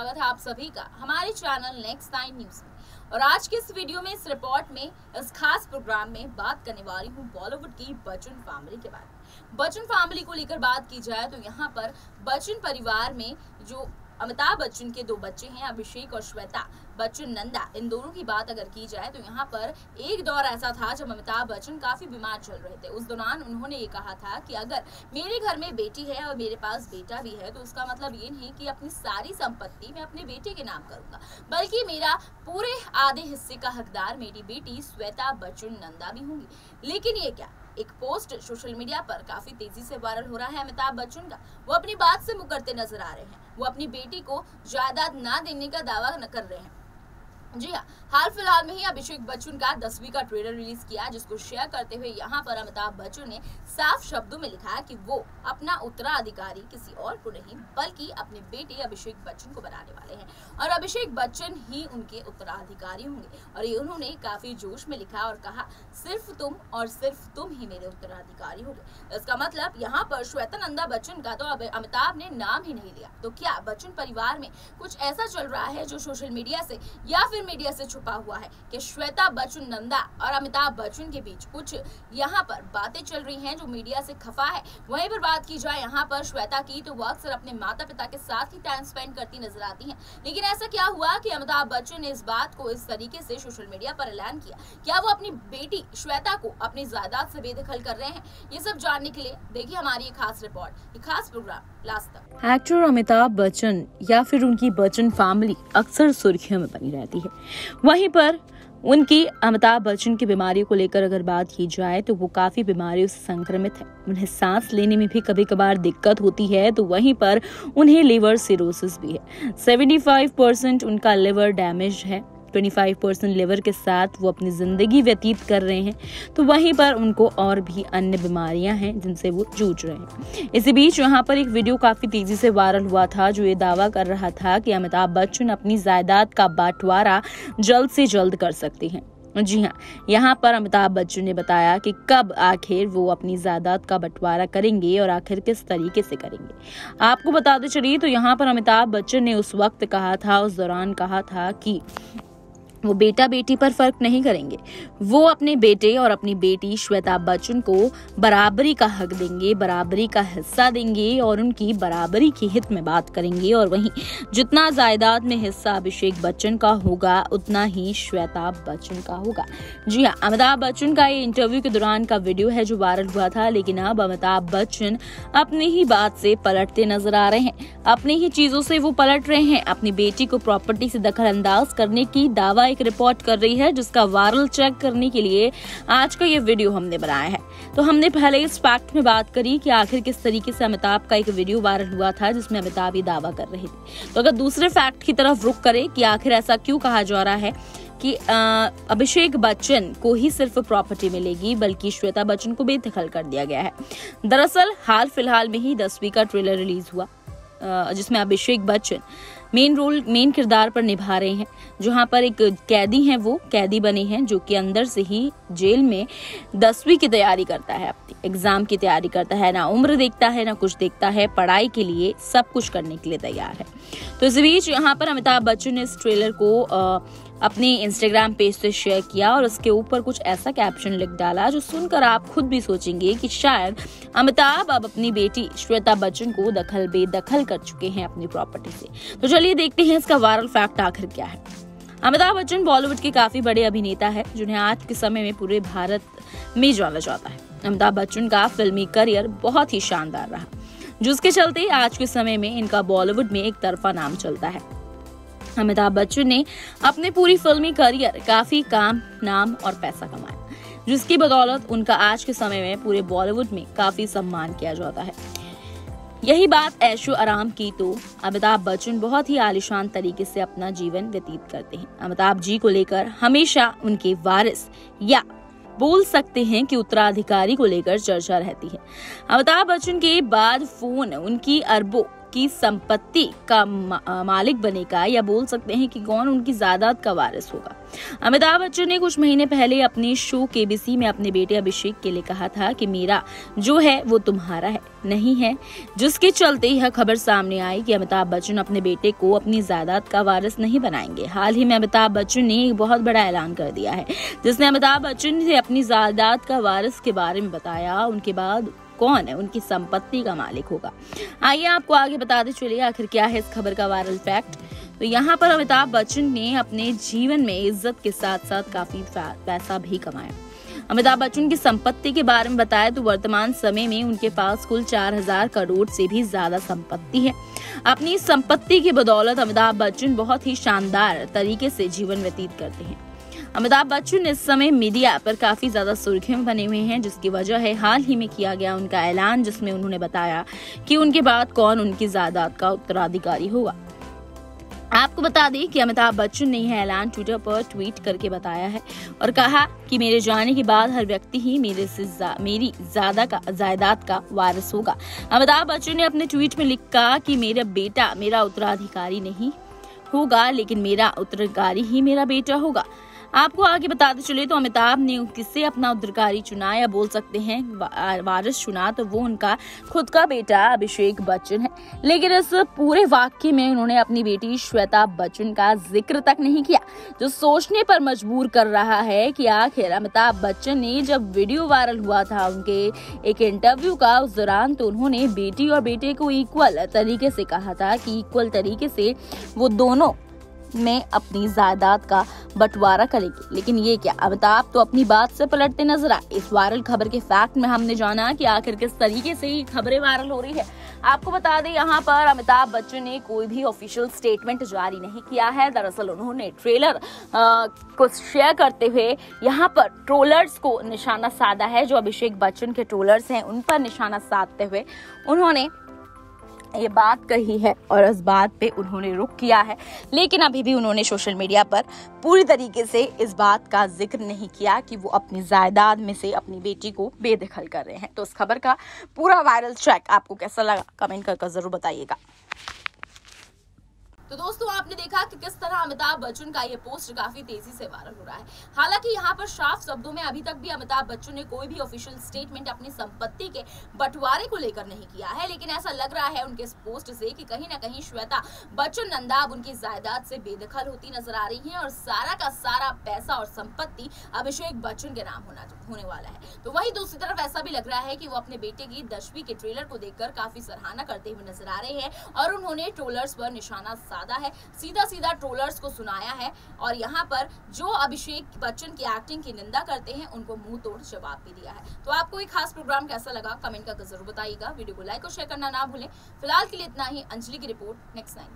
स्वागत है आप सभी का हमारे चैनल नेक्स्ट नाइन न्यूज़ में। और आज के इस वीडियो में, इस रिपोर्ट में, इस खास प्रोग्राम में बात करने वाली हूँ बॉलीवुड की बच्चन फैमिली के बारे में। बच्चन फैमिली को लेकर बात की जाए तो यहाँ पर बच्चन परिवार में जो अमिताभ बच्चन के दो बच्चे हैं, अभिषेक और श्वेता बच्चन, नंदा। इन दोनों की बात अगर की जाए तो यहाँ पर एक दौर ऐसा था जब अमिताभ बच्चन काफ़ी बीमार चल रहे थे। उस दौरान उन्होंने ये कहा था कि अगर मेरे घर में बेटी है और मेरे पास बेटा भी है तो उसका मतलब ये नहीं कि अपनी सारी संपत्ति मैं अपने बेटे के नाम करूँगा, बल्कि मेरा पूरे आधे हिस्से का हकदार मेरी बेटी श्वेता बच्चन, नंदा भी होंगी। लेकिन ये क्या? एक पोस्ट सोशल मीडिया पर काफ़ी तेज़ी से वायरल हो रहा है अमिताभ बच्चन का। वो अपनी बात से मुकरते नज़र आ रहे हैं। वो अपनी बेटी को जायदाद ना देने का दावा कर रहे हैं। जी हाँ हाल फ़िलहाल में ही अभिषेक बच्चन का दसवीं का ट्रेलर रिलीज़ किया, जिसको शेयर करते हुए यहाँ पर अमिताभ बच्चन ने साफ़ शब्दों में लिखा कि वो अपना उत्तराधिकारी किसी और को नहीं, बल्कि अपने बेटे अभिषेक बच्चन को बनाने वाले हैं। और अभिषेक बच्चन ही उनके उत्तराधिकारी होंगे। और ये उन्होंने काफ़ी जोश में लिखा और कहा, सिर्फ़ तुम और सिर्फ़ तुम ही मेरे उत्तराधिकारी होंगे। इसका मतलब यहाँ पर श्वेतानंदा बच्चन का तो अमिताभ ने नाम ही नहीं लिया। तो क्या बच्चन परिवार में कुछ ऐसा चल रहा है जो सोशल मीडिया से या फिर मीडिया से छुपा हुआ है कि श्वेता बच्चन, नंदा और अमिताभ बच्चन के बीच कुछ यहाँ पर बातें चल रही हैं जो मीडिया से खफा है। वहीं पर बात की जाए यहाँ पर श्वेता की तो वो अक्सर अपने माता पिता के साथ ही टाइम स्पेंड करती नज़र आती है। लेकिन ऐसा क्या हुआ की अमिताभ बच्चन ने इस बात को इस तरीके से सोशल मीडिया पर ऐलान किया? क्या वो अपनी बेटी श्वेता को अपनी जायदाद से बेदखल कर रहे हैं? ये सब जानने के लिए देखिए हमारी एक खास रिपोर्ट एक खास प्रोग्राम लास्ट तक। एक्टर अमिताभ बच्चन या फिर उनकी बच्चन फैमिली अक्सर सुर्खियों में बनी रहती है। वहीं पर उनकी अमिताभ बच्चन की बीमारी को लेकर अगर बात की जाए तो वो काफ़ी बीमारियों से संक्रमित है। उन्हें सांस लेने में भी कभी कभार दिक्कत होती है तो वहीं पर उन्हें लिवर सिरोसिस भी है। 75 परसेंट उनका लिवर डैमेज है। 25 परसेंट लिवर के साथ वो अपनी ज़िंदगी व्यतीत कर रहे हैं तो वहीं पर उनको और भी अन्य बीमारियाँ हैं जिनसे वो जूझ रहे हैं। इसी बीच यहाँ पर एक वीडियो काफ़ी तेज़ी से वायरल हुआ था, जो ये दावा कर रहा था कि अमिताभ बच्चन अपनी जायदाद का बंटवारा जल्द से जल्द कर सकते हैं। जी हाँ यहाँ पर अमिताभ बच्चन ने बताया कि कब आखिर वो अपनी जायदाद का बंटवारा करेंगे और आखिर किस तरीके से करेंगे। आपको बताते चलिए तो यहाँ पर अमिताभ बच्चन ने उस वक्त कहा था, उस दौरान कहा था कि वो बेटा बेटी पर फ़र्क नहीं करेंगे। वो अपने बेटे और अपनी बेटी श्वेता बच्चन को बराबरी का हक देंगे, बराबरी का हिस्सा देंगे और उनकी बराबरी के हित में बात करेंगे और वहीं जितना जायदाद में हिस्सा अभिषेक बच्चन का होगा, उतना ही श्वेता बच्चन का होगा। जी हाँ अमिताभ बच्चन का ये इंटरव्यू के दौरान का वीडियो है जो वायरल हुआ था, लेकिन अब अमिताभ बच्चन अपनी ही बात से पलटते नज़र आ रहे हैं। अपनी ही चीज़ों से वो पलट रहे हैं। अपनी बेटी को प्रॉपर्टी से दखल अंदाज करने की दावा एक रिपोर्ट कर रही है जिसका वायरल चेक करने के लिए आज का ये वीडियो हमने बनाया है। तो हमने पहले इस फैक्ट में बात करी कि आखिर किस तरीके से अमिताभ का एक वीडियो वायरल हुआ था जिसमें अमिताभ ये दावा कर रहे थे। तो अगर दूसरे फैक्ट की तरफ़ रुक करे कि आखिर ऐसा क्यों कहा जा रहा है कि अभिषेक बच्चन को ही सिर्फ़ प्रॉपर्टी मिलेगी, बल्कि श्वेता बच्चन को बेदखल कर दिया गया है। दरअसल, हाल फ़िलहाल में ही दसवीं का ट्रेलर रिलीज़ हुआ जिसमें Abhishek Bachchan main role main किरदार पर निभा रहे हैं। जहाँ पर एक कैदी हैं वो कैदी बने हैं जो कि अंदर से ही जेल में दसवीं की तैयारी करता है। अपनी एग्ज़ाम की तैयारी करता है ना उम्र देखता है ना कुछ देखता है। पढ़ाई के लिए सब कुछ करने के लिए तैयार है। तो इस बीच यहाँ पर अमिताभ बच्चन ने इस ट्रेलर को आ, अपने इंस्टाग्राम पेज से शेयर किया और उसके ऊपर कुछ ऐसा कैप्शन लिख डाला जो सुनकर आप खुद भी सोचेंगे कि शायद अमिताभ अब अपनी बेटी श्वेता बच्चन को दखल, बेदखल कर चुके हैं अपनी प्रॉपर्टी से। तो चलिए देखते हैं इसका वायरल फैक्ट आखिर क्या है। अमिताभ बच्चन बॉलीवुड के काफ़ी बड़े अभिनेता है, जिन्हें आज के समय में पूरे भारत में जाना जाता है। अमिताभ बच्चन का फिल्मी करियर बहुत ही शानदार रहा। जिसके चलते आज के समय में इनका बॉलीवुड में एक तरफा नाम चलता है। अमिताभ बच्चन ने अपने पूरी फिल्मी करियर, काफ़ी काम, नाम और पैसा कमाया, जिसकी बदौलत उनका आज के समय में पूरे बॉलीवुड में काफ़ी सम्मान किया जाता है। यही बात ऐशो आराम की तो अमिताभ बच्चन बहुत ही आलिशान तरीके से अपना जीवन व्यतीत करते हैं। अमिताभ जी को लेकर हमेशा उनके वारिस या बोल सकते हैं कि उत्तराधिकारी को लेकर चर्चा रहती है। अमिताभ बच्चन के बाद फ़ोन, उनकी अरबों की संपत्ति का मालिक बनेगा, या बोल सकते हैं कि कौन उनकी जायदाद का वारिस होगा। अमिताभ बच्चन ने कुछ महीने पहले अपने शो केबीसी में अपने बेटे अभिषेक के लिए कहा था कि मेरा, जो है, वो तुम्हारा है, नहीं है। जिसके चलते यह खबर सामने आई कि अमिताभ बच्चन अपने बेटे को अपनी जायदाद का वारिस नहीं बनाएँगे। हाल ही में अमिताभ बच्चन ने एक बहुत बड़ा ऐलान कर दिया है, जिसने अमिताभ बच्चन से अपनी जायदाद का वारिस के बारे में बताया। उनके बाद कौन है? उनकी संपत्ति का मालिक होगा। आइए आपको आगे बताते चलिए, आखिर क्या है इस खबर का वायरल फैक्ट तो यहाँ पर अमिताभ बच्चन ने अपने जीवन में इज़्ज़त के साथ साथ काफ़ी पैसा भी कमाया। अमिताभ बच्चन की संपत्ति के बारे में बताया तो वर्तमान समय में उनके पास कुल चार हज़ार करोड़ से भी ज़्यादा संपत्ति है। अपनी संपत्ति की बदौलत अमिताभ बच्चन बहुत ही शानदार तरीके से जीवन व्यतीत करते हैं। अमिताभ बच्चन इस समय मीडिया पर काफ़ी ज़्यादा सुर्खियों बने हुए हैं जिसकी वजह है हाल ही में किया गया उनका ऐलान जिसमें उन्होंने बताया कि उनके बाद कौन उनकी जायदाद का उत्तराधिकारी होगा। आपको बता दें कि अमिताभ बच्चन ने यह ऐलान ट्विटर पर ट्वीट करके बताया है और कहा कि मेरे जाने के बाद हर व्यक्ति ही मेरे से जा, मेरी ज़्यादा का जायदाद का वारिस होगा। अमिताभ बच्चन ने अपने ट्वीट में लिखा कि मेरा बेटा मेरा उत्तराधिकारी नहीं होगा लेकिन मेरा उत्तराधिकारी ही मेरा बेटा होगा। आपको आगे बताते चले तो अमिताभ ने किससे अपना उत्तरकारी चुना या बोल सकते हैं? वारिस चुना तो वो उनका खुद का बेटा अभिषेक बच्चन है। लेकिन इस पूरे वाक्य में उन्होंने अपनी बेटी श्वेता बच्चन का ज़िक्र तक नहीं किया, जो सोचने पर मजबूर कर रहा है कि आखिर अमिताभ बच्चन ने जब वीडियो वायरल हुआ था उनके एक इंटरव्यू का, उस दौरान तो उन्होंने बेटी और बेटे को इक्वल तरीके से कहा था कि इक्वल तरीके से वो दोनों में अपनी जायदाद का बंटवारा करेगी। लेकिन ये क्या अमिताभ तो अपनी बात से पलटते नज़र आए। इस वायरल खबर के फैक्ट में हमने जाना कि आखिर किस तरीके से ये खबरें वायरल हो रही है। आपको बता दें यहाँ पर अमिताभ बच्चन ने कोई भी ऑफिशियल स्टेटमेंट जारी नहीं किया है। दरअसल उन्होंने ट्रेलर आ, को शेयर करते हुए यहाँ पर ट्रोलर्स को निशाना साधा है। जो अभिषेक बच्चन के ट्रोलर्स हैं उन पर निशाना साधते हुए उन्होंने ये बात कही है और इस बात पे उन्होंने रुक किया है। लेकिन अभी भी उन्होंने सोशल मीडिया पर पूरी तरीके से इस बात का ज़िक्र नहीं किया कि वो अपनी जायदाद में से अपनी बेटी को बेदखल कर रहे हैं। तो इस खबर का पूरा वायरल ट्रैक आपको कैसा लगा? कमेंट करके ज़रूर बताइएगा। तो दोस्तों, आपने देखा कि किस तरह अमिताभ बच्चन का ये पोस्ट काफ़ी तेज़ी से वायरल हो रहा है। हालाँकि यहाँ पर साफ़ शब्दों में अभी तक भी अमिताभ बच्चन ने कोई भी ऑफिशियल स्टेटमेंट अपनी संपत्ति के बंटवारे को लेकर नहीं किया है, लेकिन ऐसा लग रहा है उनके इस पोस्ट से कि कहीं ना कहीं श्वेता बच्चन नंदाब उनकी जायदाद से बेदखल होती नज़र आ रही है और सारा का सारा पैसा और संपत्ति अभिषेक बच्चन के नाम होना होने वाला है। तो वही दूसरी तरफ़ ऐसा भी लग रहा है कि वो अपने बेटे की दसवीं के ट्रेलर को देखकर काफ़ी सराहना करते हुए नज़र आ रहे हैं और उन्होंने ट्रोलर्स पर निशाना है। सीधा सीधा ट्रोलर्स को सुनाया है और यहाँ पर जो अभिषेक बच्चन की एक्टिंग की निंदा करते हैं, उनको मुँह तोड़ जवाब भी दिया है। तो आपको एक खास प्रोग्राम कैसा लगा? कमेंट करके ज़रूर बताइएगा। वीडियो को लाइक और शेयर करना ना भूलें। फ़िलहाल के लिए इतना ही। अंजलि की रिपोर्ट नेक्स्ट नाइन